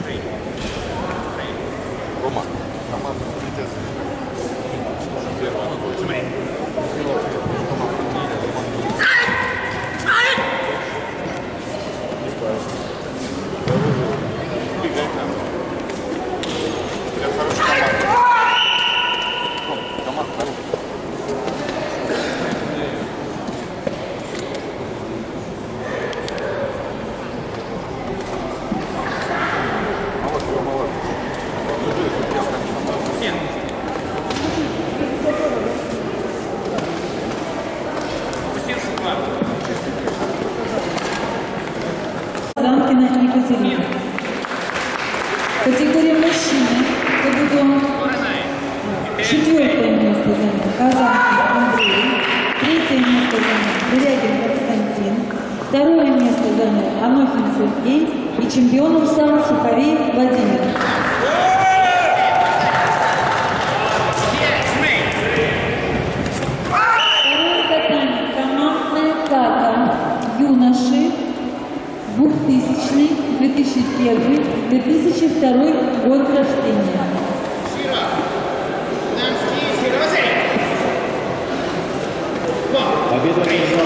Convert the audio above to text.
Roma. Roma, Roma, Roma, Roma, Roma, Roma, Roma, Roma, Казанкина Екатерина. Категория мужчины. Кабудон. Четвертое место занял Казанкин Андрей. Третье место занял Дырягин Константин. Второе место занял Анохин Сергей. И чемпионом стал Сухарей Владимир. Второе катание. Командная ката. Юноши. 2000, 2001, 2002 год рождения. Организовал